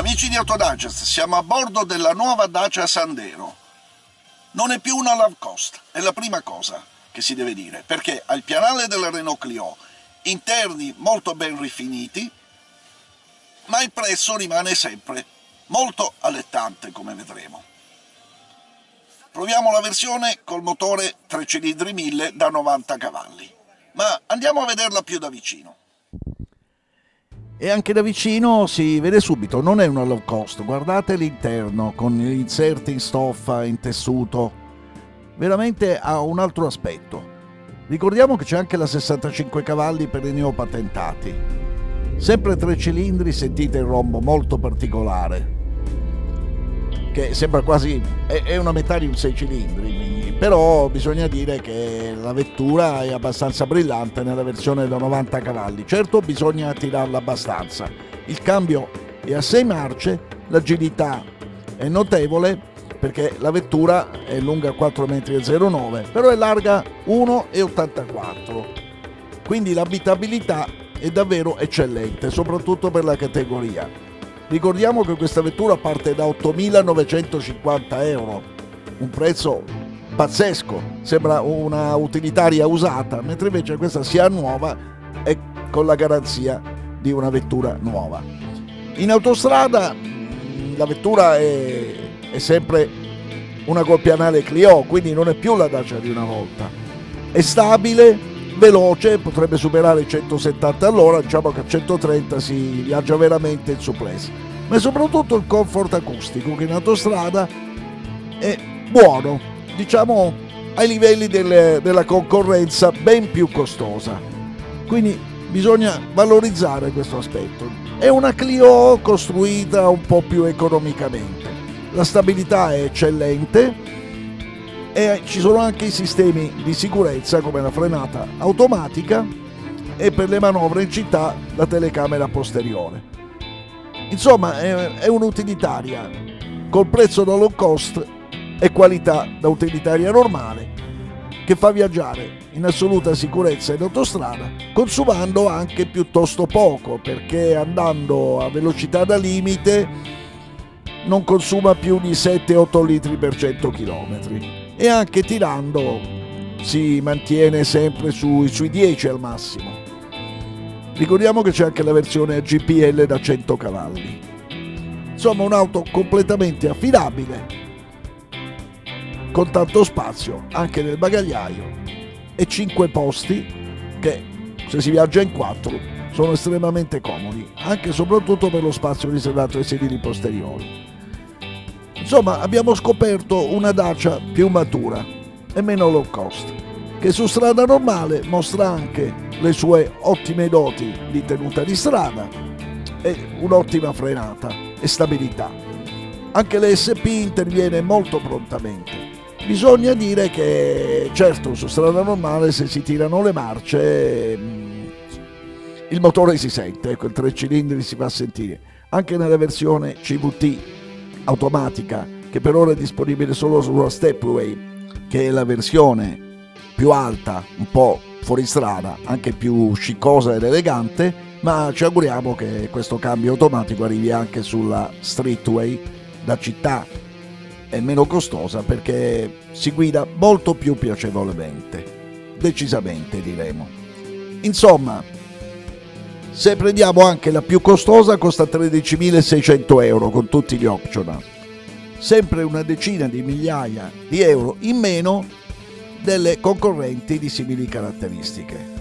Amici di Autodigest, siamo a bordo della nuova Dacia Sandero. Non è più una low cost, è la prima cosa che si deve dire, perché ha il pianale della Renault Clio, interni molto ben rifiniti, ma il prezzo rimane sempre molto allettante, come vedremo. Proviamo la versione col motore 3 cilindri 1000 da 90 cavalli, ma andiamo a vederla più da vicino e anche da vicino si vede subito, non è una low cost, guardate l'interno con gli inserti in stoffa, in tessuto, veramente ha un altro aspetto. Ricordiamo che c'è anche la 65 cavalli per i neopatentati. Sempre tre cilindri, sentite il rombo molto particolare, che sembra quasi è una metà di un 6 cilindri, però bisogna dire che la vettura è abbastanza brillante nella versione da 90 cavalli. Certo bisogna tirarla abbastanza. Il cambio è a 6 marce, l'agilità è notevole perché la vettura è lunga 4,09 m, però è larga 1,84 quindi l'abitabilità è davvero eccellente, soprattutto per la categoria. Ricordiamo che questa vettura parte da 8.950 euro, un prezzo pazzesco, sembra una utilitaria usata, mentre invece questa sia nuova e con la garanzia di una vettura nuova. In autostrada la vettura è, è sempre una col pianale Clio, quindi non è più la Dacia di una volta. È stabile, veloce, potrebbe superare i 170 all'ora, diciamo che a 130 si viaggia veramente in suplex. Ma soprattutto il comfort acustico che in autostrada è buono, diciamo ai livelli del, della concorrenza ben più costosa. Quindi bisogna valorizzare questo aspetto. È una Clio costruita un po' più economicamente. La stabilità è eccellente e ci sono anche i sistemi di sicurezza come la frenata automatica e per le manovre in città la telecamera posteriore. Insomma è, è un'utilitaria col prezzo da low cost e qualità da utilitaria normale che fa viaggiare in assoluta sicurezza in autostrada, consumando anche piuttosto poco, perché andando a velocità da limite non consuma più di 7-8 litri per 100 km e anche tirando si mantiene sempre sui, sui 10 al massimo. Ricordiamo che c'è anche la versione GPL da 100 cavalli. Insomma, un'auto completamente affidabile, con tanto spazio anche nel bagagliaio e 5 posti che se si viaggia in 4 sono estremamente comodi, anche e soprattutto per lo spazio riservato ai sedili posteriori. Insomma, abbiamo scoperto una Dacia più matura e meno low cost, che su strada normale mostra anche le sue ottime doti di tenuta di strada e un'ottima frenata e stabilità. Anche l'SP interviene molto prontamente Bisogna dire che certo su strada normale se si tirano le marce mm, il motore si sente, ecco il tre cilindri si fa sentire. Anche nella versione CVT automatica che per ora è disponibile solo sulla Stepway, che è la versione più alta, un po' fuori strada, anche più sciccosa ed elegante, ma ci auguriamo che questo cambio automatico arrivi anche sulla Streetway da città è meno costosa perché si guida molto più piacevolmente, decisamente diremo. Insomma, se prendiamo anche la più costosa costa 13.600 euro con tutti gli optional, sempre una decina di migliaia di euro in meno delle concorrenti di simili caratteristiche.